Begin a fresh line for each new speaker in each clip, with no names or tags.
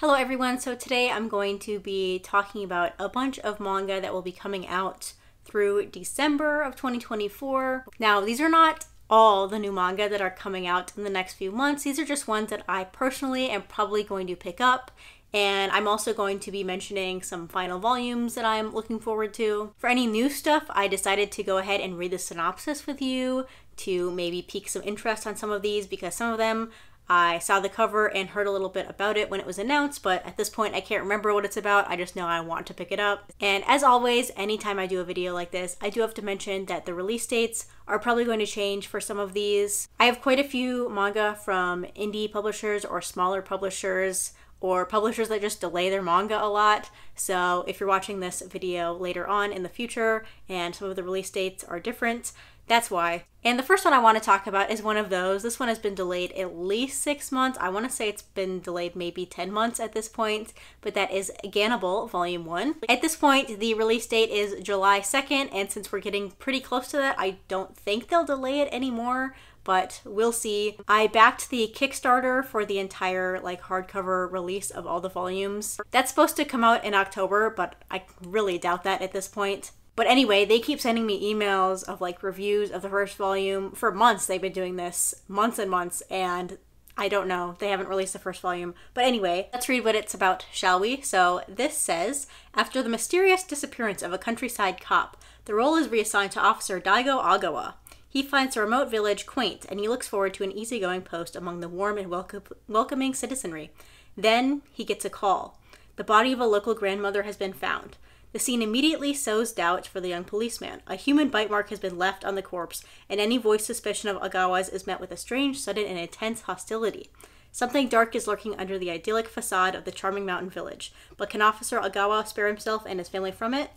Hello everyone, so today I'm going to be talking about a bunch of manga that will be coming out through December of 2024. Now, these are not all the new manga that are coming out in the next few months. These are just ones that I personally am probably going to pick up and I'm also going to be mentioning some final volumes that I'm looking forward to. For any new stuff, I decided to go ahead and read the synopsis with you to maybe pique some interest on some of these because some of them I saw the cover and heard a little bit about it when it was announced, but at this point I can't remember what it's about. I just know I want to pick it up. And as always, anytime I do a video like this, I do have to mention that the release dates are probably going to change for some of these. I have quite a few manga from indie publishers or smaller publishers or publishers that just delay their manga a lot. So if you're watching this video later on in the future and some of the release dates are different, that's why. And the first one I want to talk about is one of those. This one has been delayed at least six months. I want to say it's been delayed maybe 10 months at this point, but that is Gannibal Volume 1. At this point, the release date is July 2nd, and since we're getting pretty close to that, I don't think they'll delay it anymore but we'll see. I backed the Kickstarter for the entire like hardcover release of all the volumes. That's supposed to come out in October, but I really doubt that at this point. But anyway, they keep sending me emails of like reviews of the first volume. For months, they've been doing this, months and months, and I don't know. They haven't released the first volume. But anyway, let's read what it's about, shall we? So this says After the mysterious disappearance of a countryside cop, the role is reassigned to Officer Daigo Agawa. He finds the remote village quaint and he looks forward to an easygoing post among the warm and welcome, welcoming citizenry. Then he gets a call. The body of a local grandmother has been found. The scene immediately sows doubt for the young policeman. A human bite mark has been left on the corpse, and any voiced suspicion of Agawa's is met with a strange, sudden, and intense hostility. Something dark is lurking under the idyllic facade of the charming mountain village, but can Officer Agawa spare himself and his family from it?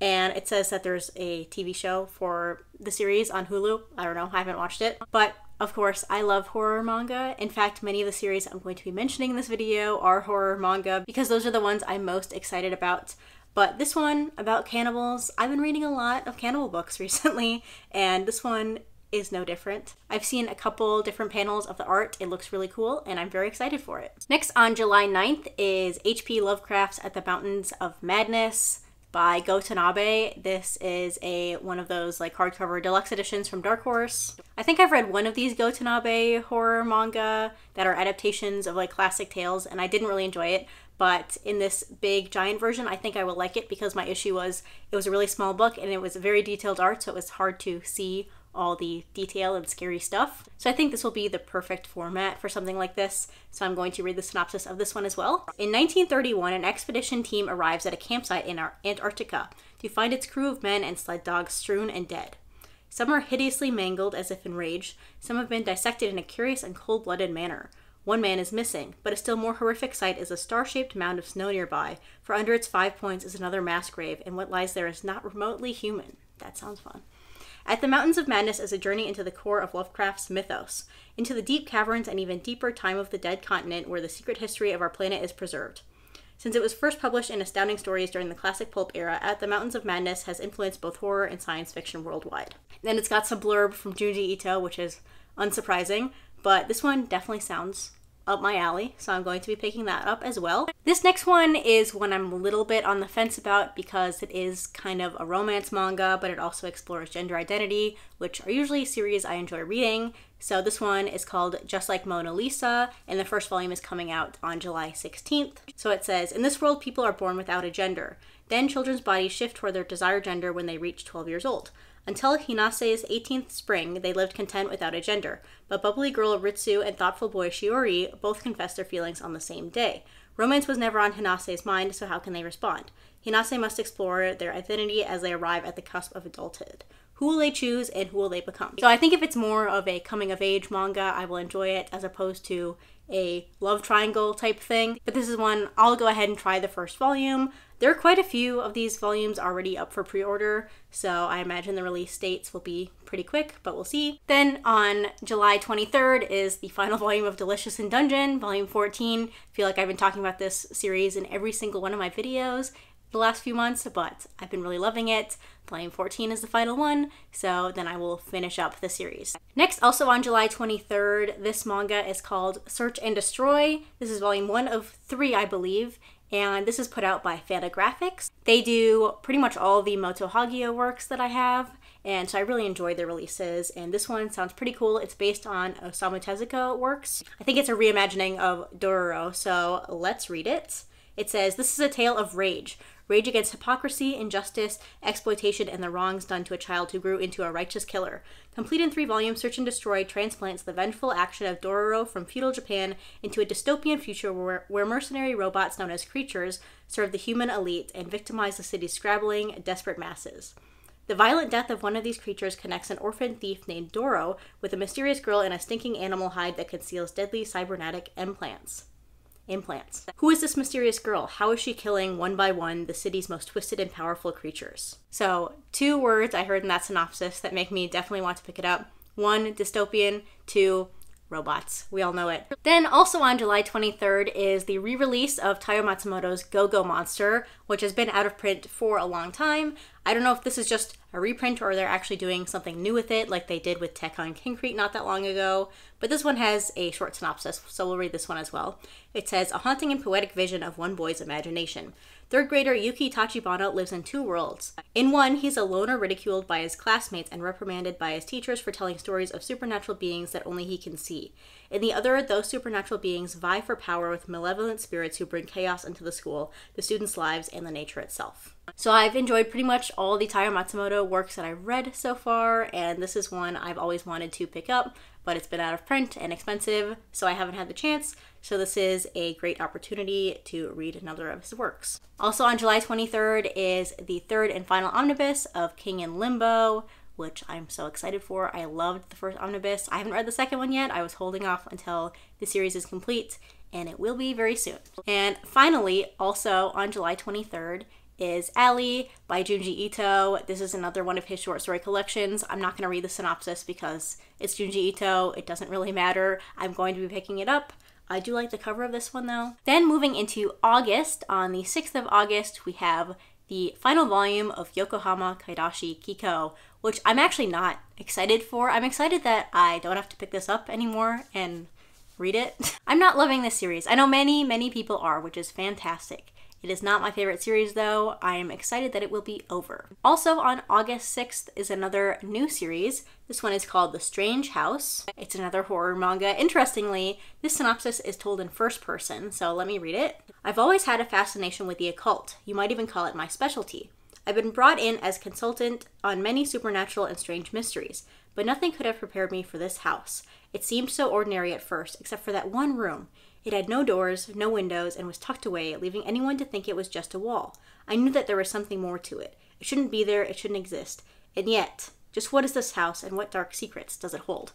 And it says that there's a TV show for the series on Hulu. I don't know, I haven't watched it. But of course, I love horror manga. In fact, many of the series I'm going to be mentioning in this video are horror manga because those are the ones I'm most excited about. But this one about cannibals, I've been reading a lot of cannibal books recently, and this one is no different. I've seen a couple different panels of the art. It looks really cool, and I'm very excited for it. Next on July 9th is H.P. Lovecraft's At the Mountains of Madness by Go Tanabe. This is a one of those like hardcover deluxe editions from Dark Horse. I think I've read one of these Go Tanabe horror manga that are adaptations of like classic tales, and I didn't really enjoy it but in this big giant version i think i will like it because my issue was it was a really small book and it was very detailed art so it was hard to see all the detail and scary stuff. So i think this will be the perfect format for something like this. So i'm going to read the synopsis of this one as well. In 1931 an expedition team arrives at a campsite in antarctica to find its crew of men and sled dogs strewn and dead. Some are hideously mangled as if enraged some have been dissected in a curious and cold-blooded manner one man is missing, but a still more horrific sight is a star shaped mound of snow nearby, for under its five points is another mass grave, and what lies there is not remotely human. That sounds fun. At the Mountains of Madness is a journey into the core of Lovecraft's mythos, into the deep caverns and even deeper time of the dead continent where the secret history of our planet is preserved. Since it was first published in Astounding Stories during the classic pulp era, At the Mountains of Madness has influenced both horror and science fiction worldwide. Then it's got some blurb from Junji Ito, which is unsurprising, but this one definitely sounds up my alley, so I'm going to be picking that up as well. This next one is one I'm a little bit on the fence about because it is kind of a romance manga, but it also explores gender identity, which are usually series I enjoy reading. So this one is called Just Like Mona Lisa, and the first volume is coming out on July 16th. So it says, In this world, people are born without a gender. Then children's bodies shift toward their desired gender when they reach 12 years old. Until Hinase's 18th spring, they lived content without a gender, but bubbly girl Ritsu and thoughtful boy Shiori both confessed their feelings on the same day. Romance was never on Hinase's mind, so how can they respond? Hinase must explore their identity as they arrive at the cusp of adulthood. Who will they choose and who will they become? So I think if it's more of a coming of age manga, I will enjoy it as opposed to a love triangle type thing. But this is one I'll go ahead and try the first volume. There are quite a few of these volumes already up for pre order, so I imagine the release dates will be pretty quick, but we'll see. Then on July 23rd is the final volume of Delicious in Dungeon, volume 14. I feel like I've been talking about this series in every single one of my videos. The last few months, but I've been really loving it. Volume 14 is the final one, so then I will finish up the series. Next, also on July 23rd, this manga is called Search and Destroy. This is volume one of three, I believe, and this is put out by Fantagraphics. They do pretty much all the Moto Hagio works that I have, and so I really enjoy their releases. And this one sounds pretty cool. It's based on Osamu Tezuka works. I think it's a reimagining of Dororo, so let's read it. It says, This is a tale of rage. Rage against hypocrisy, injustice, exploitation, and the wrongs done to a child who grew into a righteous killer. Complete in three volumes, Search and Destroy transplants the vengeful action of Dororo from feudal Japan into a dystopian future where, where mercenary robots known as creatures serve the human elite and victimize the city's scrabbling, desperate masses. The violent death of one of these creatures connects an orphan thief named Doro with a mysterious girl in a stinking animal hide that conceals deadly cybernetic implants implants. Who is this mysterious girl? How is she killing one by one the city's most twisted and powerful creatures? So, two words I heard in that synopsis that make me definitely want to pick it up. One, dystopian. Two, robots. We all know it. Then, also on July 23rd, is the re release of Taiyo Matsumoto's Go Go Monster, which has been out of print for a long time. I don't know if this is just a reprint or they're actually doing something new with it, like they did with Tekkonkinkreet not that long ago. But this one has a short synopsis, so we'll read this one as well. It says A haunting and poetic vision of one boy's imagination. Third grader Yuki Tachibana lives in two worlds. In one, he's a loner ridiculed by his classmates and reprimanded by his teachers for telling stories of supernatural beings that only he can see. In the other, those supernatural beings vie for power with malevolent spirits who bring chaos into the school, the students' lives, and the nature itself. So I've enjoyed pretty much all the Taiyo Matsumoto works that I've read so far, and this is one I've always wanted to pick up, but it's been out of print and expensive, so I haven't had the chance. So this is a great opportunity to read another of his works. Also on July 23rd is the third and final omnibus of King in Limbo, which I'm so excited for. I loved the first omnibus. I haven't read the second one yet. I was holding off until the series is complete, and it will be very soon. And finally, also on July 23rd, is Alley by Junji Ito. This is another one of his short story collections. I'm not going to read the synopsis because it's Junji Ito. It doesn't really matter. I'm going to be picking it up. I do like the cover of this one though. Then moving into August, on the 6th of August, we have the final volume of Yokohama Kaidashi Kiko, which I'm actually not excited for. I'm excited that I don't have to pick this up anymore and read it. I'm not loving this series. I know many, many people are, which is fantastic. It is not my favorite series though. I am excited that it will be over. Also on August 6th is another new series. This one is called The Strange House. It's another horror manga. Interestingly, this synopsis is told in first person, so let me read it. I've always had a fascination with the occult. You might even call it my specialty. I've been brought in as consultant on many supernatural and strange mysteries, but nothing could have prepared me for this house. It seemed so ordinary at first, except for that one room. It had no doors, no windows, and was tucked away, leaving anyone to think it was just a wall. I knew that there was something more to it. It shouldn't be there, it shouldn't exist. And yet, just what is this house and what dark secrets does it hold?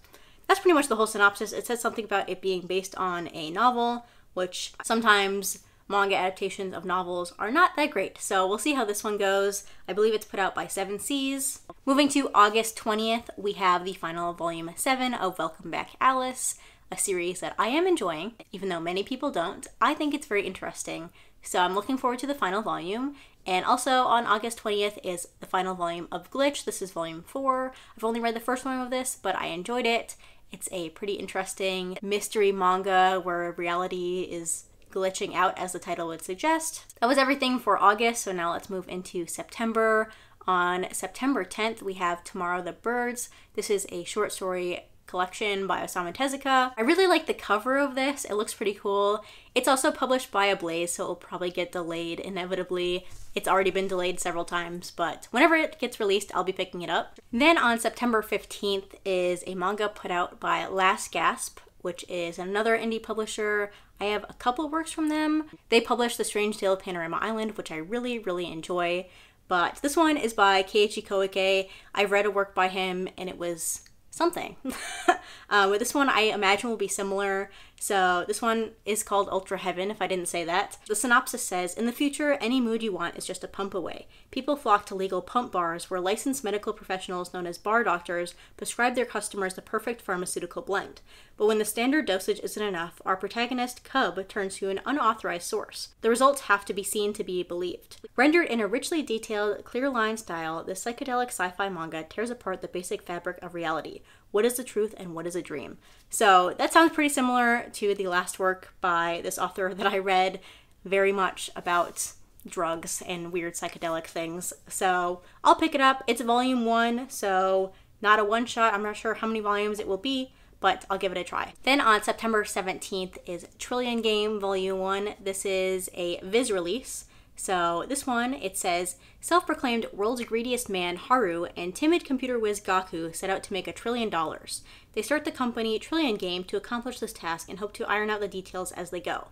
That's pretty much the whole synopsis. It says something about it being based on a novel, which sometimes manga adaptations of novels are not that great. So we'll see how this one goes. I believe it's put out by Seven Seas. Moving to August 20th, we have the final volume 7 of Welcome Back Alice a series that I am enjoying, even though many people don't. I think it's very interesting. So I'm looking forward to the final volume. And also on August 20th is the final volume of Glitch. This is volume 4. I've only read the first volume of this, but I enjoyed it. It's a pretty interesting mystery manga where reality is glitching out as the title would suggest. That was everything for August, so now let's move into September. On September 10th, we have Tomorrow the Birds. This is a short story collection by Osamu Tezuka. I really like the cover of this. It looks pretty cool. It's also published by Ablaze, so it'll probably get delayed inevitably. It's already been delayed several times, but whenever it gets released, I'll be picking it up. Then on September 15th is a manga put out by Last Gasp, which is another indie publisher. I have a couple works from them. They published The Strange Tale of Panorama Island, which I really, really enjoy. But this one is by Keiichi Koike. I've read a work by him and it was something. uh, with this one, I imagine will be similar So this one is called Ultra Heaven, if I didn't say that. The synopsis says In the future, any mood you want is just a pump away. People flock to legal pump bars where licensed medical professionals known as bar doctors prescribe their customers the perfect pharmaceutical blend. But when the standard dosage isn't enough, our protagonist, Cub, turns to an unauthorized source. The results have to be seen to be believed. Rendered in a richly detailed, clear line style, this psychedelic sci fi manga tears apart the basic fabric of reality. What is the truth and what is a dream? So that sounds pretty similar to the last work by this author that I read, very much about drugs and weird psychedelic things. So I'll pick it up. It's volume one, so not a one shot. I'm not sure how many volumes it will be, but I'll give it a try. Then on September 17th is Trillion Game Volume 1. This is a Viz release. So this one, it says, self-proclaimed world's greediest man Haru and timid computer whiz Gaku set out to make a trillion dollars. They start the company Trillion Game to accomplish this task and hope to iron out the details as they go.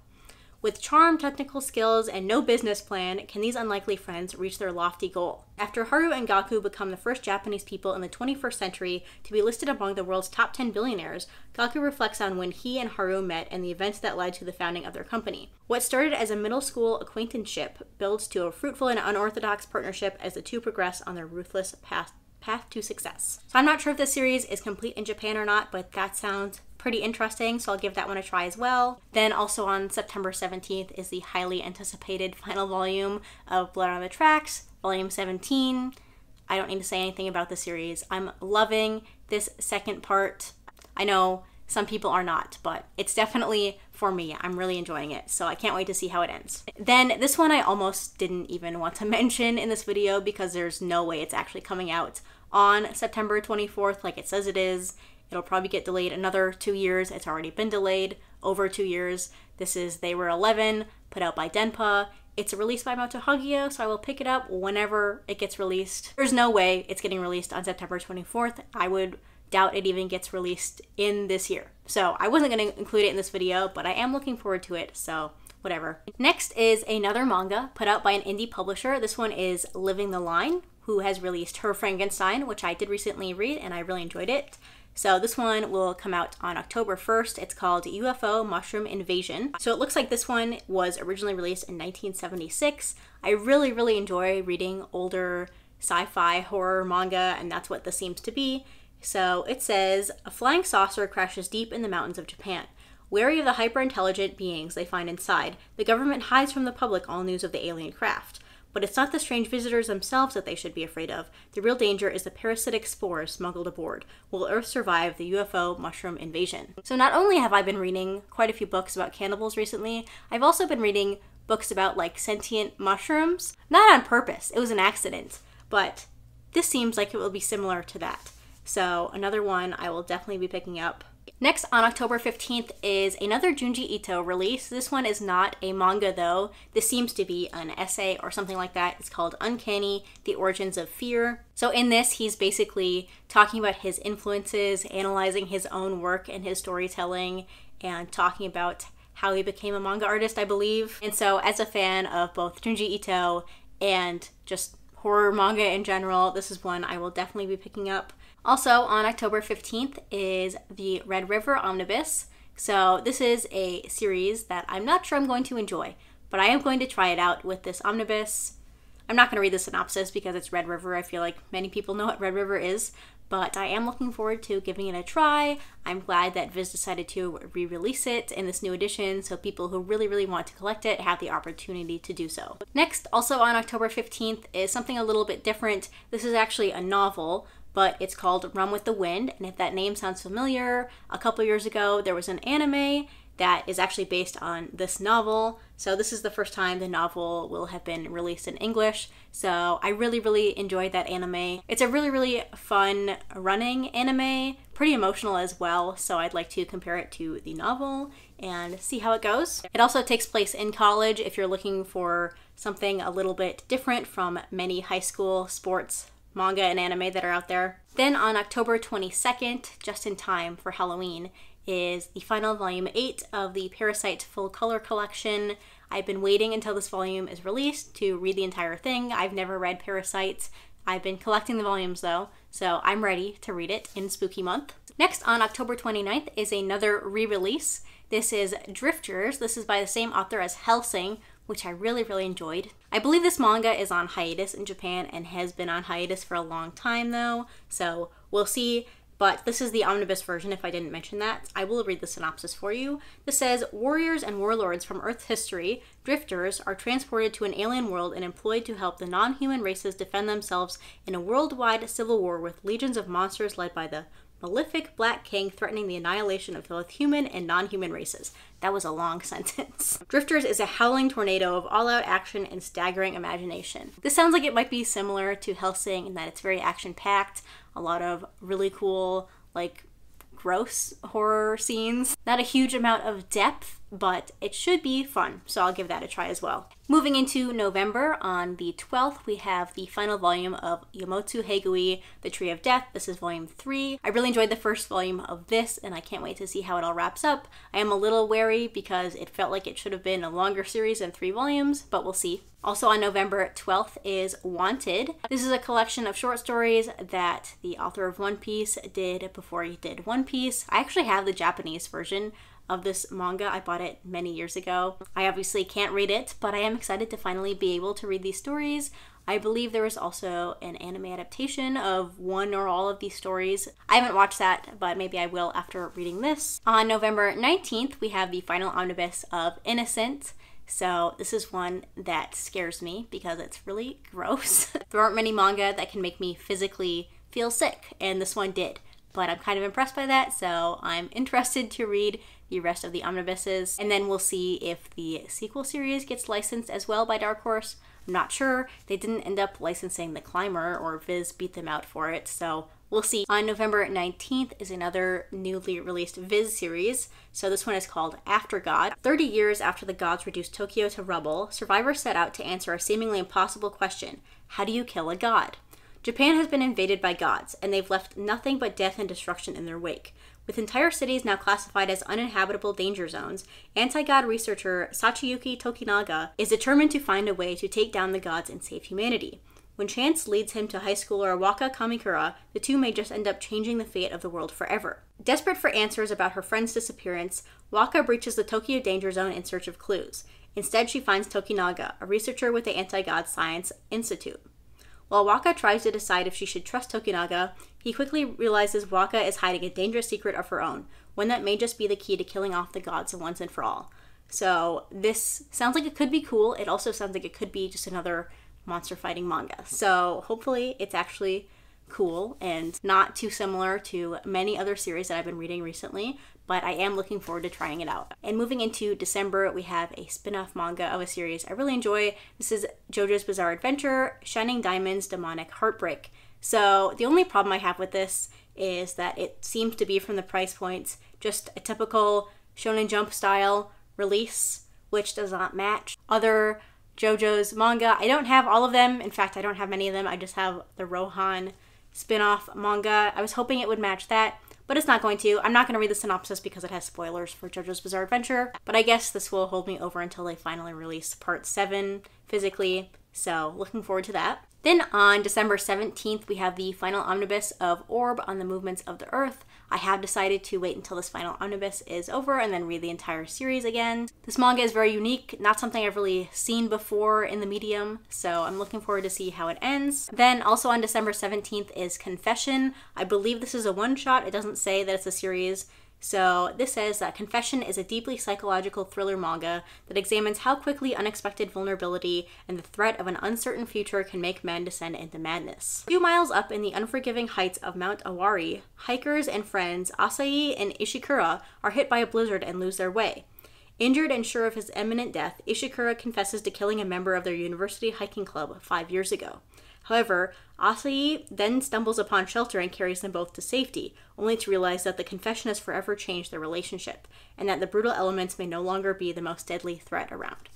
With charm, technical skills, and no business plan, can these unlikely friends reach their lofty goal? After Haru and Gaku become the first Japanese people in the 21st century to be listed among the world's top 10 billionaires, Gaku reflects on when he and Haru met and the events that led to the founding of their company. What started as a middle school acquaintanceship builds to a fruitful and unorthodox partnership as the two progress on their ruthless path path to success. So I'm not sure if this series is complete in Japan or not, but that sounds pretty interesting, so I'll give that one a try as well. Then also on September 17th is the highly anticipated final volume of Blood on the Tracks, volume 17. I don't need to say anything about the series. I'm loving this second part. I know some people are not, but it's definitely for me. I'm really enjoying it, so I can't wait to see how it ends. Then this one I almost didn't even want to mention in this video because there's no way it's actually coming out on September 24th like it says it is. It'll probably get delayed another two years. It's already been delayed over two years. This is They Were 11, put out by Denpa. It's released by Moto Hagio, so I will pick it up whenever it gets released. There's no way it's getting released on September 24th. I would doubt it even gets released in this year. So I wasn't going to include it in this video, but I am looking forward to it, so whatever. Next is another manga put out by an indie publisher. This one is Living the Line, who has released Her Frankenstein, which I did recently read and I really enjoyed it. So this one will come out on October 1st. It's called UFO Mushroom Invasion. So it looks like this one was originally released in 1976. I really, really enjoy reading older sci-fi horror manga, and that's what this seems to be. So it says, a flying saucer crashes deep in the mountains of Japan. Wary of the hyper-intelligent beings they find inside, the government hides from the public all news of the alien craft. But it's not the strange visitors themselves that they should be afraid of. The real danger is the parasitic spores smuggled aboard. Will Earth survive the UFO mushroom invasion? So not only have I been reading quite a few books about cannibals recently, I've also been reading books about like sentient mushrooms. Not on purpose, it was an accident. But this seems like it will be similar to that. So another one I will definitely be picking up Next, on October 15th, is another Junji Ito release. This one is not a manga, though. This seems to be an essay or something like that. It's called Uncanny The Origins of Fear. So, in this, he's basically talking about his influences, analyzing his own work and his storytelling, and talking about how he became a manga artist, I believe. And so, as a fan of both Junji Ito and just horror manga in general, this is one I will definitely be picking up. Also, on October 15th is the Red River Omnibus. So, this is a series that I'm not sure I'm going to enjoy, but I am going to try it out with this omnibus. I'm not going to read the synopsis because it's Red River. I feel like many people know what Red River is, but I am looking forward to giving it a try. I'm glad that Viz decided to re release it in this new edition so people who really, really want to collect it have the opportunity to do so. Next, also on October 15th, is something a little bit different. This is actually a novel but it's called Run with the Wind. And if that name sounds familiar, a couple years ago there was an anime that is actually based on this novel. So this is the first time the novel will have been released in English. So I really, really enjoyed that anime. It's a really, really fun running anime, pretty emotional as well. So I'd like to compare it to the novel and see how it goes. It also takes place in college if you're looking for something a little bit different from many high school sports manga and anime that are out there. Then on October 22nd, just in time for Halloween, is the final volume 8 of the Parasyte Full Color Collection. I've been waiting until this volume is released to read the entire thing. I've never read Parasyte. I've been collecting the volumes though, so I'm ready to read it in spooky month. Next, on October 29th, is another re release. This is Drifters. This is by the same author as Hellsing, which I really, really enjoyed. I believe this manga is on hiatus in Japan and has been on hiatus for a long time though, so we'll see. But this is the omnibus version, if I didn't mention that. I will read the synopsis for you. This says Warriors and warlords from Earth's history, drifters, are transported to an alien world and employed to help the non human races defend themselves in a worldwide civil war with legions of monsters led by the malefic Black King threatening the annihilation of both human and non human races. That was a long sentence. Drifters is a howling tornado of all out action and staggering imagination. This sounds like it might be similar to Hellsing in that it's very action packed, a lot of really cool, like, gross horror scenes. Not a huge amount of depth, but it should be fun, so I'll give that a try as well. Moving into November, on the 12th, we have the final volume of Yomotsu Hegui, The Tree of Death. This is volume 3. I really enjoyed the first volume of this, and I can't wait to see how it all wraps up. I am a little wary because it felt like it should have been a longer series than three volumes, but we'll see. Also on November 12th is Wanted. This is a collection of short stories that the author of One Piece did before he did One Piece. I actually have the Japanese version of this manga. I bought it many years ago. I obviously can't read it, but I am excited to finally be able to read these stories. I believe there is also an anime adaptation of one or all of these stories. I haven't watched that, but maybe I will after reading this. On November 19th, we have the final omnibus of Innocent. So this is one that scares me because it's really gross. there aren't many manga that can make me physically feel sick, and this one did. But I'm kind of impressed by that, so I'm interested to read the rest of the omnibuses. And then we'll see if the sequel series gets licensed as well by Dark Horse. I'm not sure. They didn't end up licensing The Climber, or Viz beat them out for it, so we'll see. On November 19th is another newly released Viz series. So this one is called After God. 30 years after the gods reduced Tokyo to rubble, survivors set out to answer a seemingly impossible question How do you kill a god? Japan has been invaded by gods, and they've left nothing but death and destruction in their wake. With entire cities now classified as uninhabitable danger zones, anti god researcher Sachiyuki Tokinaga is determined to find a way to take down the gods and save humanity. When chance leads him to high schooler Waka Kamikura, the two may just end up changing the fate of the world forever. Desperate for answers about her friend's disappearance, Waka breaches the Tokyo danger zone in search of clues. Instead, she finds Tokinaga, a researcher with the Anti God Science Institute. While Waka tries to decide if she should trust Tokinaga, he quickly realizes Waka is hiding a dangerous secret of her own, one that may just be the key to killing off the gods once and for all. So, this sounds like it could be cool. It also sounds like it could be just another monster fighting manga. So, hopefully, it's actually cool and not too similar to many other series that I've been reading recently, but I am looking forward to trying it out. And moving into December, we have a spin off manga of a series I really enjoy. This is JoJo's Bizarre Adventure Shining Diamonds Demonic Heartbreak. So, the only problem I have with this is that it seems to be from the price points just a typical Shonen Jump style release, which does not match other JoJo's manga. I don't have all of them. In fact, I don't have many of them. I just have the Rohan spin off manga. I was hoping it would match that but it's not going to. I'm not going to read the synopsis because it has spoilers for JoJo's Bizarre Adventure, but I guess this will hold me over until they finally release part 7 physically, so looking forward to that. Then on December 17th, we have the final omnibus of Orb on the Movements of the Earth. I have decided to wait until this final omnibus is over and then read the entire series again. This manga is very unique, not something I've really seen before in the medium, so I'm looking forward to see how it ends. Then also on December 17th is Confession. I believe this is a one shot, it doesn't say that it's a series. So, this says that Confession is a deeply psychological thriller manga that examines how quickly unexpected vulnerability and the threat of an uncertain future can make men descend into madness. A few miles up in the unforgiving heights of Mount Awari, hikers and friends Asahi and Ishikura are hit by a blizzard and lose their way. Injured and sure of his imminent death, Ishikura confesses to killing a member of their university hiking club five years ago. However, Asahi then stumbles upon shelter and carries them both to safety, only to realize that the confession has forever changed their relationship, and that the brutal elements may no longer be the most deadly threat around.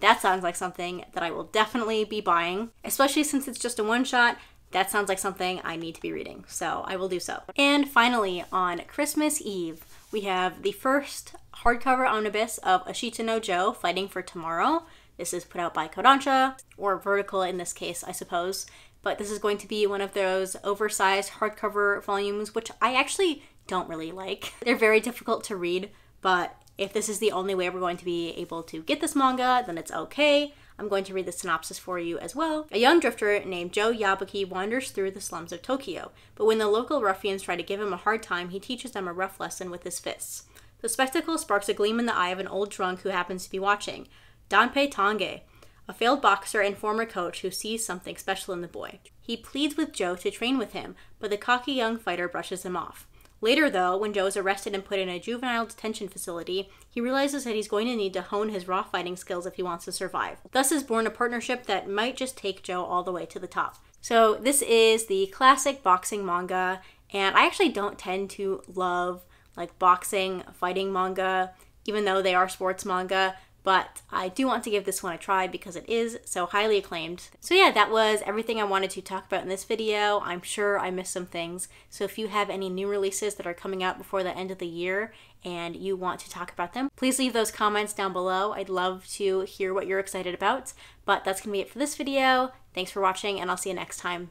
That sounds like something that I will definitely be buying, especially since it's just a one shot. That sounds like something I need to be reading, so I will do so. And finally, on Christmas Eve, we have the first hardcover omnibus of Ashita no Joe Fighting for Tomorrow. This is put out by Kodansha, or Vertical in this case, I suppose. But this is going to be one of those oversized hardcover volumes, which I actually don't really like. They're very difficult to read, but If this is the only way we're going to be able to get this manga, then it's okay. I'm going to read the synopsis for you as well. A young drifter named Joe Yabuki wanders through the slums of Tokyo, but when the local ruffians try to give him a hard time, he teaches them a rough lesson with his fists. The spectacle sparks a gleam in the eye of an old drunk who happens to be watching, Danpei Tange, a failed boxer and former coach who sees something special in the boy. He pleads with Joe to train with him, but the cocky young fighter brushes him off. Later, though, when Joe is arrested and put in a juvenile detention facility, he realizes that he's going to need to hone his raw fighting skills if he wants to survive. Thus is born a partnership that might just take Joe all the way to the top. So, this is the classic boxing manga, and I actually don't tend to love like boxing, fighting manga, even though they are sports manga but I do want to give this one a try because it is so highly acclaimed. So yeah, that was everything I wanted to talk about in this video. I'm sure I missed some things, so if you have any new releases that are coming out before the end of the year and you want to talk about them, please leave those comments down below. I'd love to hear what you're excited about, but that's going to be it for this video. Thanks for watching, and I'll see you next time.